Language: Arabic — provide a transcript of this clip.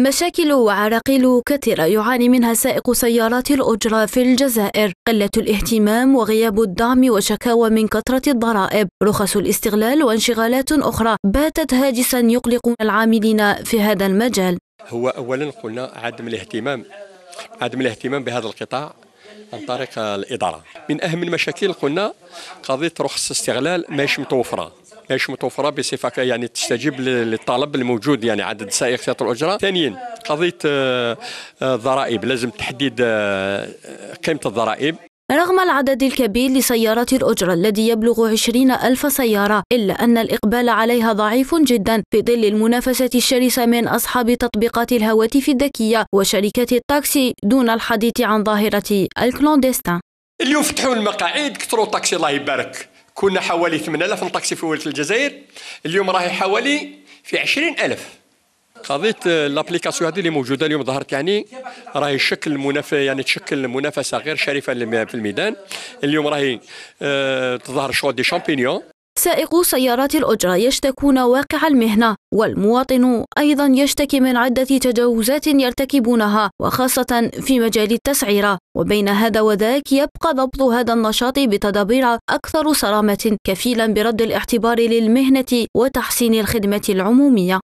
مشاكل وعراقيل كثيرة يعاني منها سائق سيارات الأجرة في الجزائر. قلة الاهتمام وغياب الدعم وشكاوى من كثرة الضرائب. رخص الاستغلال وانشغالات أخرى باتت هاجسا يقلق العاملين في هذا المجال. هو أولا قلنا عدم الاهتمام عدم الاهتمام بهذا القطاع عن طريق الإدارة. من أهم المشاكل قلنا قضية رخص استغلال ماهيش متوفرة. ماهيش متوفرة بصفة يعني تستجيب للطلب الموجود يعني عدد سائق سيارات الأجرة. ثانيا قضية آه، آه، الضرائب لازم تحديد آه، قيمة الضرائب. رغم العدد الكبير لسيارات الأجرة الذي يبلغ عشرين ألف سيارة إلا أن الإقبال عليها ضعيف جدا في ظل المنافسة الشرسة من أصحاب تطبيقات الهواتف الذكية وشركات التاكسي دون الحديث عن ظاهرة الكلونديستان اليوم فتحوا المقاعد كثروا التاكسي الله يبارك. كنا حوالي 8000 طاكسي في ولايه الجزائر. اليوم راهي حوالي في 20000 قضية ال application هذه اللي موجودة اليوم ظهرت يعني راهي شكل منافسة يعني تشكل منافسة غير شريفه في الميدان. اليوم راهي أه تظهر شغل des champignons. سائقو سيارات الأجرة يشتكون واقع المهنة والمواطن أيضا يشتكي من عدة تجاوزات يرتكبونها وخاصة في مجال التسعيرة. وبين هذا وذاك يبقى ضبط هذا النشاط بتدابير أكثر صرامة كفيلا برد الاعتبار للمهنة وتحسين الخدمة العمومية.